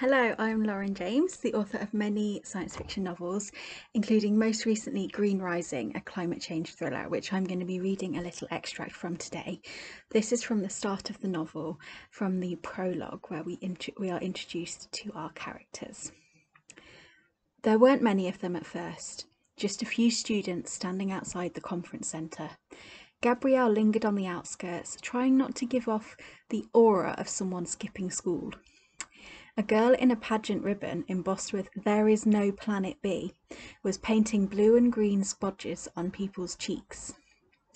Hello, I'm Lauren James, the author of many science fiction novels, including most recently Green Rising, a climate change thriller, which I'm going to be reading a little extract from today. This is from the start of the novel, from the prologue, where we, we are introduced to our characters. There weren't many of them at first, just a few students standing outside the conference centre. Gabrielle lingered on the outskirts, trying not to give off the aura of someone skipping school. A girl in a pageant ribbon embossed with There is no planet B was painting blue and green spodges on people's cheeks.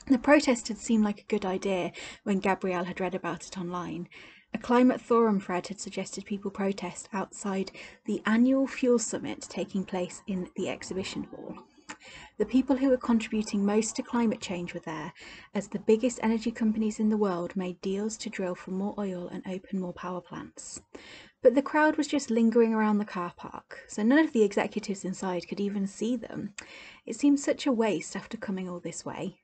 The protest had seemed like a good idea when Gabrielle had read about it online. A climate forum thread had suggested people protest outside the annual fuel summit taking place in the exhibition hall. The people who were contributing most to climate change were there, as the biggest energy companies in the world made deals to drill for more oil and open more power plants. But the crowd was just lingering around the car park, so none of the executives inside could even see them. It seemed such a waste after coming all this way.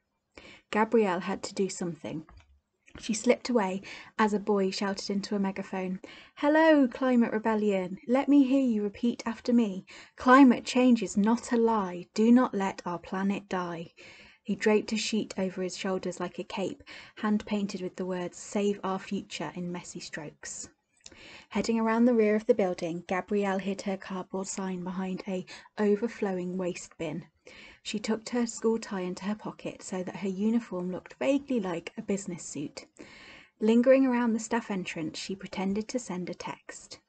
Gabrielle had to do something. She slipped away as a boy shouted into a megaphone, Hello, Climate Rebellion! Let me hear you repeat after me. Climate change is not a lie. Do not let our planet die. He draped a sheet over his shoulders like a cape, hand painted with the words Save Our Future in messy strokes. Heading around the rear of the building, Gabrielle hid her cardboard sign behind a overflowing waste bin. She tucked her school tie into her pocket so that her uniform looked vaguely like a business suit. Lingering around the staff entrance, she pretended to send a text.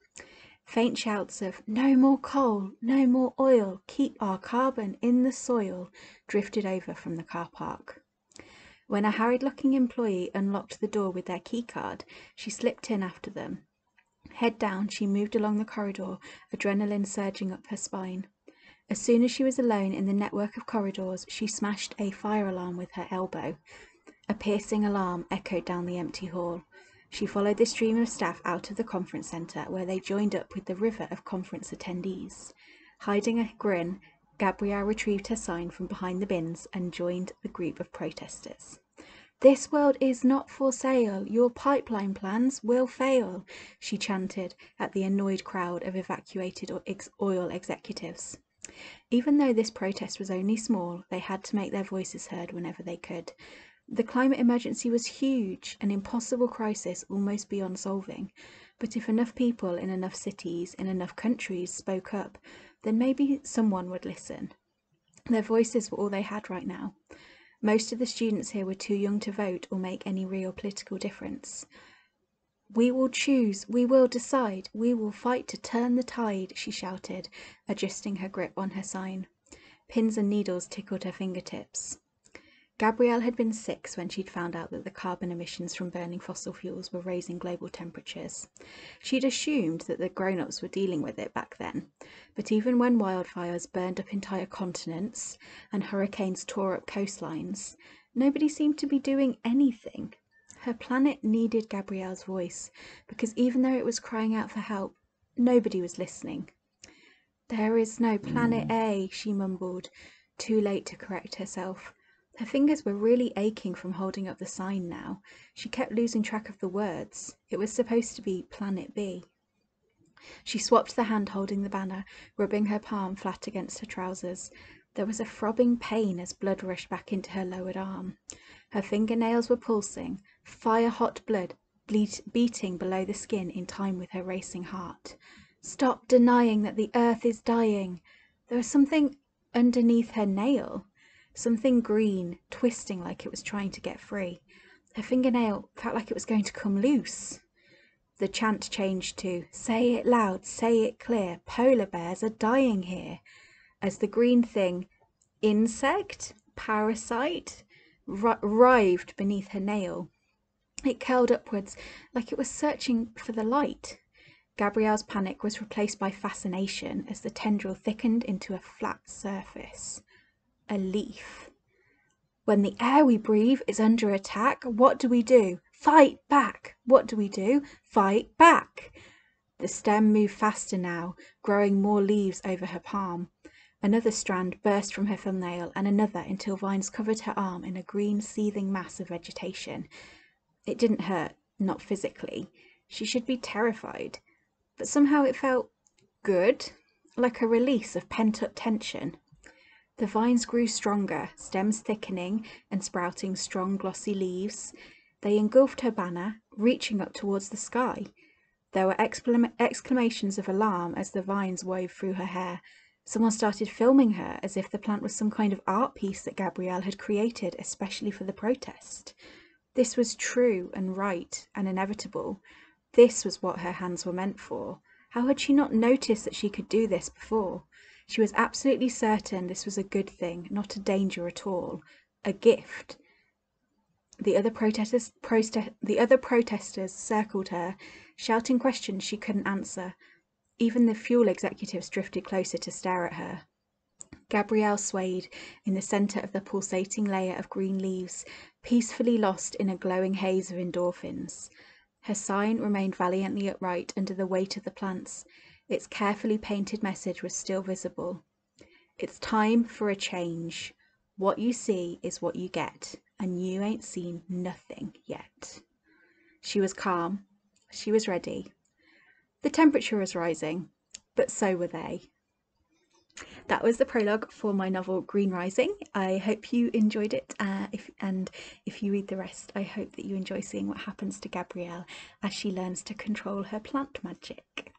Faint shouts of no more coal, no more oil, keep our carbon in the soil drifted over from the car park. When a harried looking employee unlocked the door with their keycard, she slipped in after them. Head down, she moved along the corridor, adrenaline surging up her spine. As soon as she was alone in the network of corridors, she smashed a fire alarm with her elbow. A piercing alarm echoed down the empty hall. She followed the stream of staff out of the conference centre, where they joined up with the river of conference attendees. Hiding a grin, Gabrielle retrieved her sign from behind the bins and joined the group of protesters. This world is not for sale. Your pipeline plans will fail, she chanted at the annoyed crowd of evacuated oil executives. Even though this protest was only small, they had to make their voices heard whenever they could. The climate emergency was huge, an impossible crisis almost beyond solving. But if enough people in enough cities, in enough countries spoke up, then maybe someone would listen. Their voices were all they had right now. Most of the students here were too young to vote or make any real political difference. We will choose, we will decide, we will fight to turn the tide, she shouted, adjusting her grip on her sign. Pins and needles tickled her fingertips. Gabrielle had been six when she'd found out that the carbon emissions from burning fossil fuels were raising global temperatures. She'd assumed that the grown ups were dealing with it back then, but even when wildfires burned up entire continents and hurricanes tore up coastlines, nobody seemed to be doing anything. Her planet needed Gabrielle's voice because even though it was crying out for help, nobody was listening. There is no planet hmm. A, she mumbled, too late to correct herself. Her fingers were really aching from holding up the sign now. She kept losing track of the words. It was supposed to be Planet B. She swapped the hand holding the banner, rubbing her palm flat against her trousers. There was a throbbing pain as blood rushed back into her lowered arm. Her fingernails were pulsing, fire hot blood beating below the skin in time with her racing heart. Stop denying that the earth is dying. There was something underneath her nail something green, twisting like it was trying to get free. Her fingernail felt like it was going to come loose. The chant changed to, Say it loud, say it clear, polar bears are dying here, as the green thing, insect, parasite, writhed beneath her nail. It curled upwards like it was searching for the light. Gabrielle's panic was replaced by fascination as the tendril thickened into a flat surface a leaf. When the air we breathe is under attack, what do we do? Fight back! What do we do? Fight back! The stem moved faster now, growing more leaves over her palm. Another strand burst from her thumbnail, and another until vines covered her arm in a green, seething mass of vegetation. It didn't hurt, not physically. She should be terrified. but somehow it felt good, like a release of pent up tension. The vines grew stronger, stems thickening and sprouting strong glossy leaves. They engulfed her banner, reaching up towards the sky. There were exclam- exclamations of alarm as the vines wove through her hair. Someone started filming her as if the plant was some kind of art piece that Gabrielle had created especially for the protest. This was true and right and inevitable. This was what her hands were meant for. How had she not noticed that she could do this before? She was absolutely certain this was a good thing, not a danger at all. A gift. The other protesters, the other protesters circled her, shouting questions she couldn't answer. Even the fuel executives drifted closer to stare at her. Gabrielle swayed in the centre of the pulsating layer of green leaves, peacefully lost in a glowing haze of endorphins. Her sign remained valiantly upright under the weight of the plants. Its carefully painted message was still visible. It's time for a change. What you see is what you get, and you ain't seen nothing yet. She was calm. She was ready. The temperature was rising, but so were they. That was the prologue for my novel Green Rising. I hope you enjoyed it. Uh, if, and if you read the rest, I hope that you enjoy seeing what happens to Gabrielle as she learns to control her plant magic.